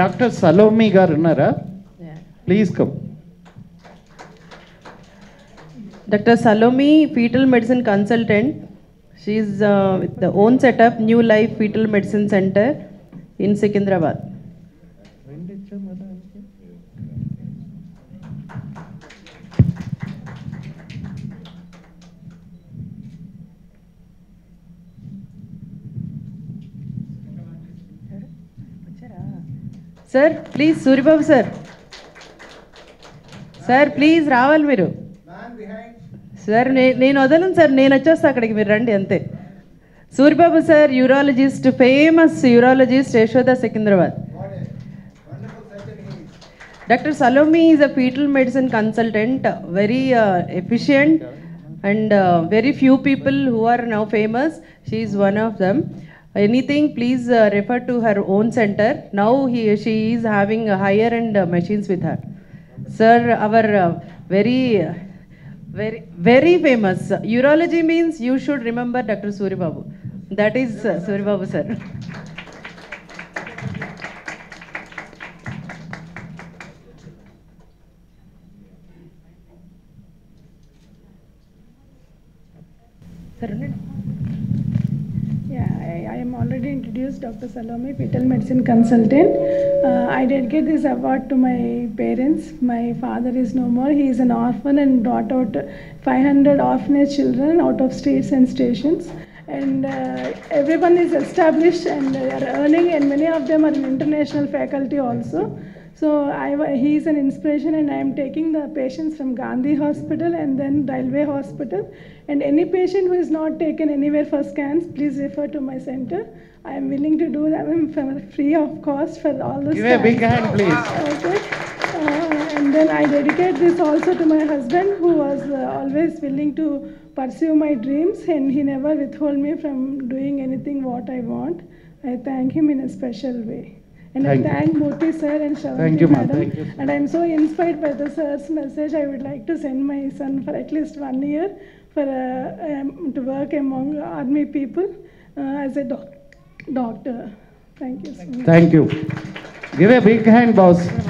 Doctor Salomi గారు ఉన్నారా? Please come doctor Salomi fetal medicine consultant. She is with the own setup new life fetal medicine centre in Secunderabad sir please Suryababu sir sir please రావాలి మీరు. Sir నేను వదలను sir నేను వచ్చేస్తా అక్కడికి మీరు రండి అంతే. Suryababu sir urologist famous urologist Yashoda Secunderabad. Doctor Salomi is a fetal medicine consultant very efficient and very few people who are now famous she is one of them anything, please uh, refer to her own center. Now he, she is having higher-end uh, machines with her. Sir, our uh, very, very, very famous urology means you should remember Dr. Suri Babu. That is uh, Suri Babu, sir. Sir, yeah, I, am already introduced Dr. Salomi, fetal medicine consultant. Uh, I dedicate this award to my parents. My father is no more. He is an orphan and brought out 500 orphanage children out of streets and stations. And uh, everyone is established and they are earning, and many of them are in international faculty also. So I, he is an inspiration, and I am taking the patients from Gandhi Hospital and then Railway Hospital. And any patient who is not taken anywhere for scans, please refer to my center. I am willing to do that for free of cost for all the Give a big hand, please. Okay. Uh, and then I dedicate this also to my husband, who was uh, always willing to pursue my dreams, and he never withhold me from doing anything what I want. I thank him in a special way. And thank I thank both the sir and Shavanti Thank you, madam. Thank you. And I'm so inspired by the sir's message. I would like to send my son for at least one year for uh, um, to work among army people uh, as a doc doctor. Thank you. So thank you. Give a big hand, boss.